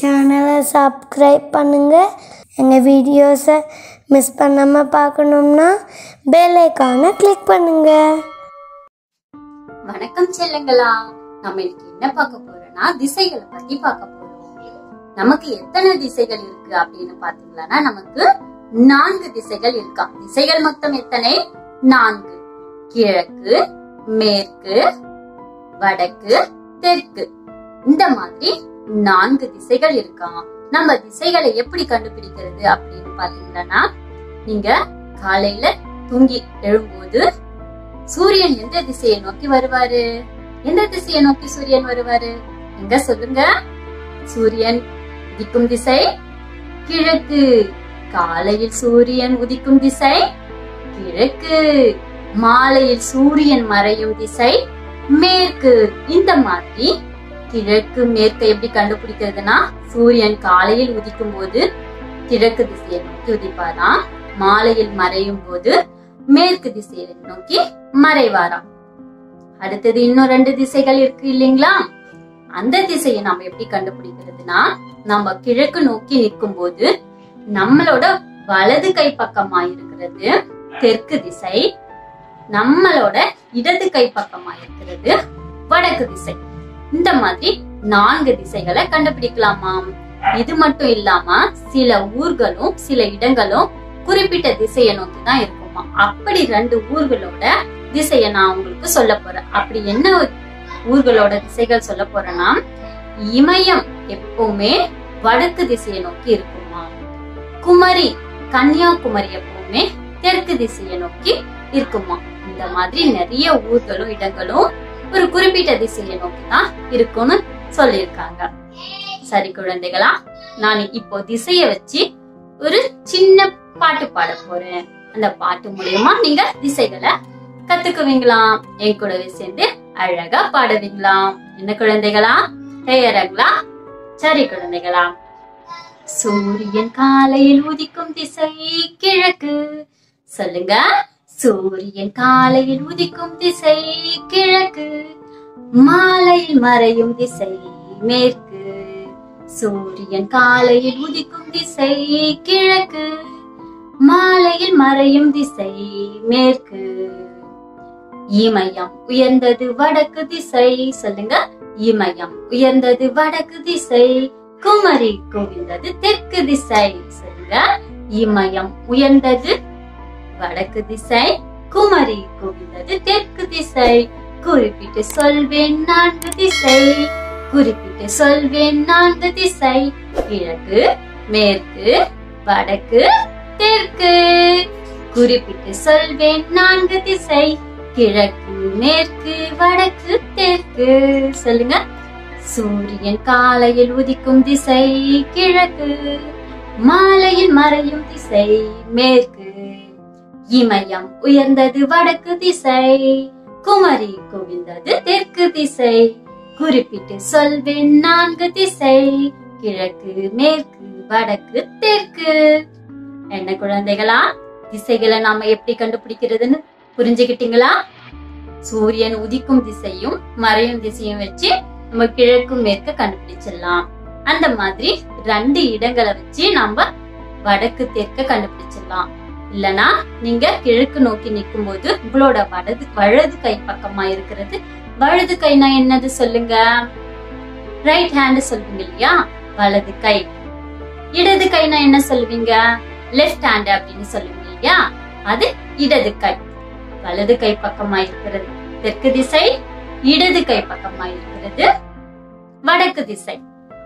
சேனலை சப்ஸ்கிரைப் பண்ணுங்கள் எங்கள் வீடியோஸை மிஸ் பண்ணாமல் பார்க்கணும்னா பெல் ஐக்கானை கிளிக் பண்ணுங்கள் வணக்கம் செல்லுங்களா. நம்ம இன்னைக்கு என்ன பார்க்க போறோம்னா திசைகளை பத்தி பார்க்க போறோம். நமக்கு எத்தனை திசைகள் இருக்கு அப்படின்னு பாத்தீங்கன்னா நமக்கு நான்கு திசைகள் இருக்கா. திசைகள் மொத்தம் எத்தனை? நான்கு. கிழக்கு மேற்கு வடக்கு தெற்கு. இந்த மாதிரி நான்கு திசைகள் இருக்காம் நம்ம திசைகளை எப்படி கண்டுபிடிக்கிறது அப்படின்னு பாத்தீங்கன்னா நீங்க காலையில தூங்கி எழும்போது சூரியன் எந்த திசையை நோக்கி வருவாரு? எந்த திசையை நோக்கி சூரியன் வருவாரு? எங்க சொல்லுங்க? சூரியன் உதிக்கும் திசை கிழக்கு. காலையில் சூரியன் உதிக்கும் திசை கிழக்கு. மாலையில் சூரியன் மறையும் திசை மேற்கு. இந்த மாதிரி கிழக்கு மேற்கை எப்படி கண்டுபிடிக்கிறதுனா சூரியன் காலையில் உதிக்கும் போது கிழக்கு திசையை நோக்கி உதிப்பாராம் மாலையில் மறையும் போது மேற்கு திசையை நோக்கி மறைவாராம் அடுத்தது இன்னும் ரெண்டு திசைகள் இருக்கு இல்லைங்களா? அந்த திசையை நம்ம எப்படி கண்டுபிடிக்கிறதுனா நம்ம கிழக்கு நோக்கி நிற்கும் போது நம்மளோட வலது கை பக்கமா இருக்கிறது தெற்கு திசை நம்மளோட இடது கை பக்கமா இருக்கிறது வடக்கு திசை. இந்த மாதிரி நான்கு திசைகளை கண்டுபிடிக்கலாமாம் இது மட்டும் இல்லாம சில ஊர்களும் சில இடங்களும் குறிப்பிட்ட திசையை நோக்கி தான் இருக்குமா அப்படி ரெண்டு ஊர்களோட திசையை நான் உங்களுக்கு சொல்ல போறேன். அப்படி என்ன ஊர்களோட திசைகள் சொல்ல போறேன்னா இமயம் எப்பவுமே வடக்கு திசையை நோக்கி இருக்குமா குமரி கன்னியாகுமரி எப்பவுமே தெற்கு திசையை நோக்கி இருக்குமா இந்த மாதிரி நிறைய ஊர்களும் இடங்களும் ஒரு குறிப்பிட்ட திசையை நோக்கி தான் இருக்கும்னு சொல்லியிருக்காங்க. சரி குழந்தைகளா நான் இப்போ திசைய வச்சு ஒரு சின்ன பாட்டு பாட போறேன். அந்த பாட்டு மூலியமா நீங்க திசைகளை கத்துக்குவீங்களாம் என் கூடவே சேர்ந்து அழகா பாடுவீங்களாம் என்ன குழந்தைகளா? தயாராங்களா சரி குழந்தைகளா. சூரியன் காலையில் உதிக்கும் திசை கிழக்கு. சொல்லுங்க. சூரியன் காலையில் உதிக்கும் திசை கிழக்கு மாலையில் மறையும் திசை மேற்கு. சூரியன் காலையில் உதிக்கும் திசை கிழக்கு மாலையில் மறையும் திசை மேற்கு. இமயம் உயர்ந்தது வடக்கு திசை சொல்லுங்க. இமயம் உயர்ந்தது வடக்கு திசை குமரி குவிந்தது தெற்கு திசை சொல்லுங்க. இமயம் உயர்ந்தது வடக்கு திசை குமரி குவிந்தது தெற்கு திசை. குறிப்பிட்டு சொல்வேன் நான்கு திசை. குறிப்பிட்டு சொல்வேன் நான்கு திசை. கிழக்கு மேற்கு வடக்கு தெற்கு. குறிப்பிட்டு சொல்வேன் நான்கு திசை. கிழக்கு மேற்கு வடக்கு தெற்கு. சொல்லுங்க. சூரியன் காலையில் உதிக்கும் திசை. கிழக்கு மாலையில் மறையும் திசை. மேற்கு இமயம் உயர்ந்தது வடக்கு திசை. குமரி குவிந்தது தெற்கு திசை. குறிப்பிட்டு சொல்வேன் நான்கு திசை. கிழக்கு மேற்கு வடக்கு தெற்கு. என்ன குழந்தைகளா திசைகளை நாம எப்படி கண்டுபிடிக்கிறதுன்னு புரிஞ்சுக்கிட்டீங்களா சூரியன் உதிக்கும் திசையும் மறையும் திசையும் வச்சு நம்ம கிழக்கு மேற்கு கண்டுபிடிச்சிடலாம். அந்த மாதிரி ரெண்டு இடங்களை வச்சு நம்ம வடக்கு தெற்க கண்டுபிடிச்சிடலாம். இல்லனா நீங்க கிழக்கு நோக்கி நிற்கும் போது உங்களோட வலது வலது கை பக்கமா இருக்கிறது. வலது கைனா என்னது சொல்லுங்க? ரைட் ஹேண்ட் சொல்லுவீங்க இல்லையா? வலது கை. இடது கைனா என்ன சொல்லுவீங்க? லெஃப்ட் ஹேண்ட் அப்படின்னு சொல்லுவீங்க இல்லையா? அது இடது கை. வலது கை பக்கமா இருக்கிறது. தெற்கு திசை இடது கை பக்கமா இருக்கிறது. வடக்கு திசை.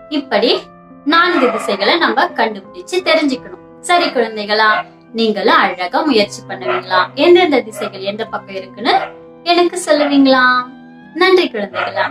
இப்படி நான்கு திசைகளை நம்ம கண்டுபிடிச்சு தெரிஞ்சுக்கணும். சரி குழந்தைகளா நீங்களும் அழகா முயற்சி பண்ணுவீங்களா? எந்தெந்த திசைகள் எந்த பக்கம் இருக்குன்னு எனக்கு சொல்லுவீங்களா? நன்றி குழந்தைகளா.